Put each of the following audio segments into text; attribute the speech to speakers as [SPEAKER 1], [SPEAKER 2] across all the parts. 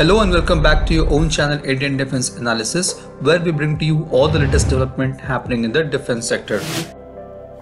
[SPEAKER 1] Hello and welcome back to your own channel Indian Defense Analysis where we bring to you all the latest development happening in the defense sector.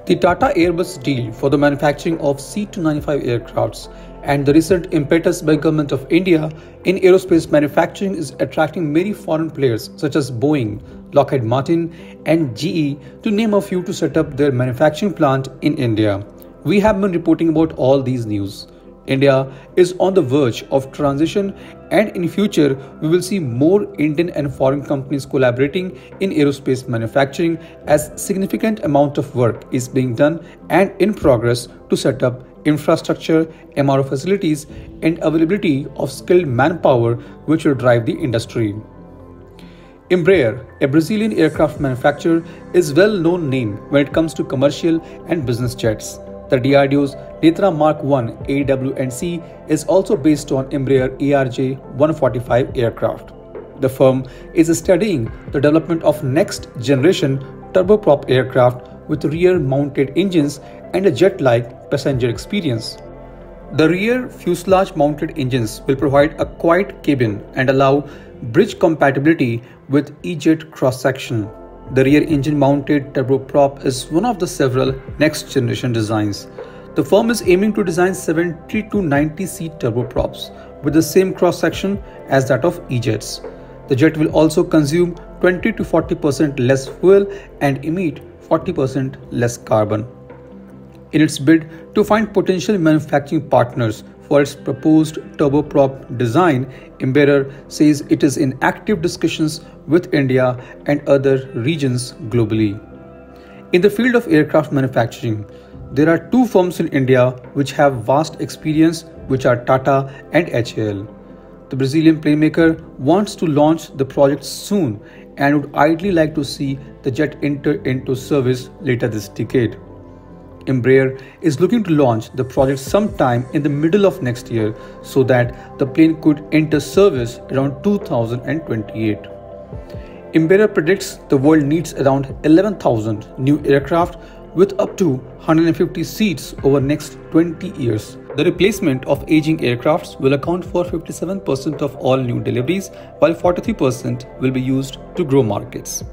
[SPEAKER 1] The Tata Airbus deal for the manufacturing of C-295 aircrafts and the recent impetus by government of India in aerospace manufacturing is attracting many foreign players such as Boeing, Lockheed Martin and GE to name a few to set up their manufacturing plant in India. We have been reporting about all these news. India is on the verge of transition and in future we will see more Indian and foreign companies collaborating in aerospace manufacturing as significant amount of work is being done and in progress to set up infrastructure, MRO facilities and availability of skilled manpower which will drive the industry. Embraer, a Brazilian aircraft manufacturer, is well-known name when it comes to commercial and business jets. The DRDO's Netra Mark 1 AW&C is also based on Embraer ERJ-145 aircraft. The firm is studying the development of next generation turboprop aircraft with rear-mounted engines and a jet-like passenger experience. The rear fuselage mounted engines will provide a quiet cabin and allow bridge compatibility with E-jet cross-section. The rear engine mounted turboprop is one of the several next generation designs. The firm is aiming to design 70 to 90 seat turboprops with the same cross section as that of E-jets. The jet will also consume 20 to 40% less fuel and emit 40% less carbon. In its bid to find potential manufacturing partners for its proposed turboprop design, Embraer says it is in active discussions with India and other regions globally. In the field of aircraft manufacturing, there are two firms in India which have vast experience, which are Tata and HAL. The Brazilian playmaker wants to launch the project soon and would ideally like to see the jet enter into service later this decade. Embraer is looking to launch the project sometime in the middle of next year so that the plane could enter service around 2028. Embraer predicts the world needs around 11,000 new aircraft with up to 150 seats over next 20 years. The replacement of aging aircrafts will account for 57% of all new deliveries while 43% will be used to grow markets.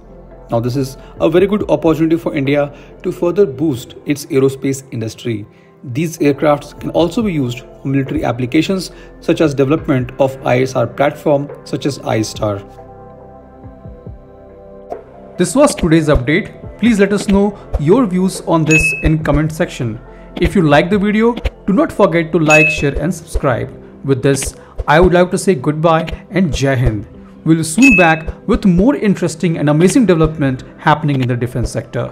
[SPEAKER 1] Now, this is a very good opportunity for India to further boost its aerospace industry. These aircrafts can also be used for military applications such as development of ISR platform such as ISTAR. This was today's update. Please let us know your views on this in comment section. If you like the video, do not forget to like, share and subscribe. With this, I would like to say goodbye and Jai Hind. We'll soon back with more interesting and amazing development happening in the defense sector.